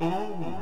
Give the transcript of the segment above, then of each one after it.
Oh.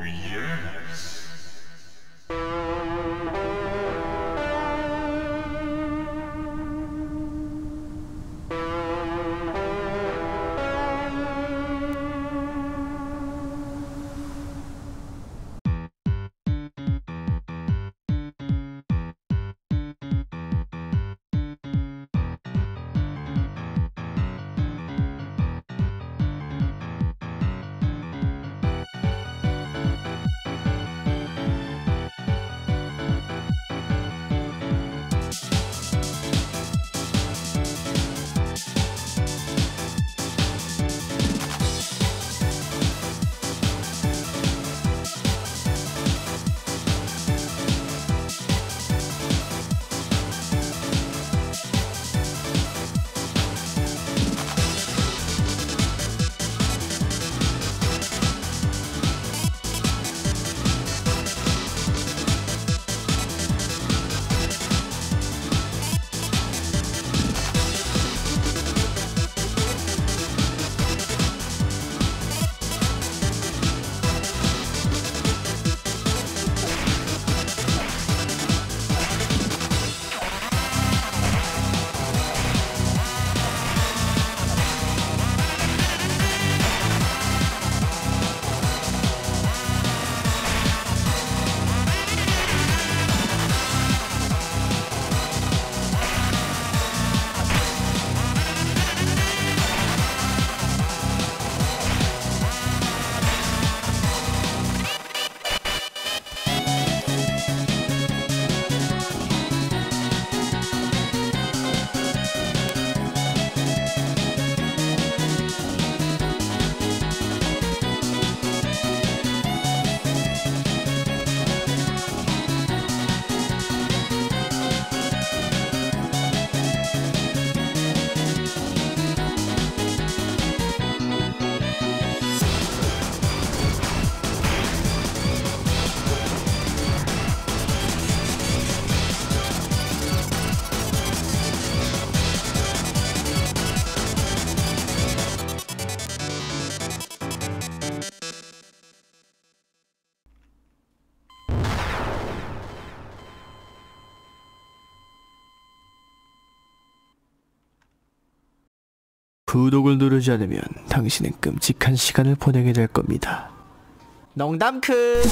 구독을 누르지 않으면 당신은 끔찍한 시간을 보내게 될 겁니다. 농담크!